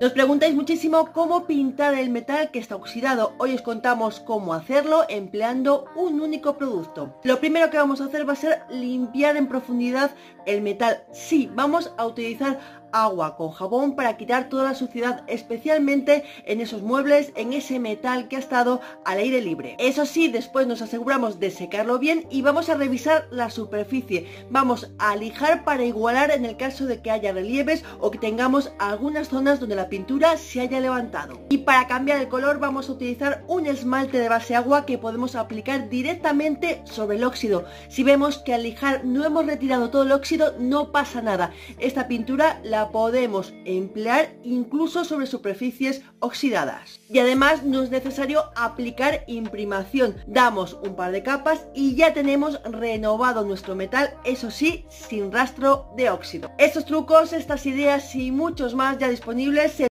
Nos preguntáis muchísimo cómo pintar el metal que está oxidado. Hoy os contamos cómo hacerlo empleando un único producto. Lo primero que vamos a hacer va a ser limpiar en profundidad el metal. Sí, vamos a utilizar agua con jabón para quitar toda la suciedad, especialmente en esos muebles, en ese metal que ha estado al aire libre. Eso sí, después nos aseguramos de secarlo bien y vamos a revisar la superficie. Vamos a lijar para igualar en el caso de que haya relieves o que tengamos algunas zonas donde la pintura se haya levantado. Y para cambiar el color vamos a utilizar un esmalte de base agua que podemos aplicar directamente sobre el óxido. Si vemos que al lijar no hemos retirado todo el óxido, no pasa nada. Esta pintura la podemos emplear incluso sobre superficies oxidadas. Y además no es necesario aplicar imprimación. Damos un par de capas y ya tenemos renovado nuestro metal, eso sí, sin rastro de óxido. Estos trucos, estas ideas y muchos más ya disponibles